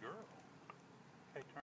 girl.